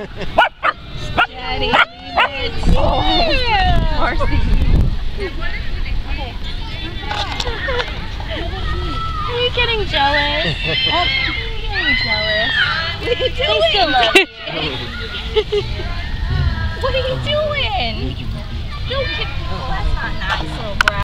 Daddy. Oh, Marcy. Are you getting jealous? oh, you're getting jealous. What are you doing? What are you doing? Don't kick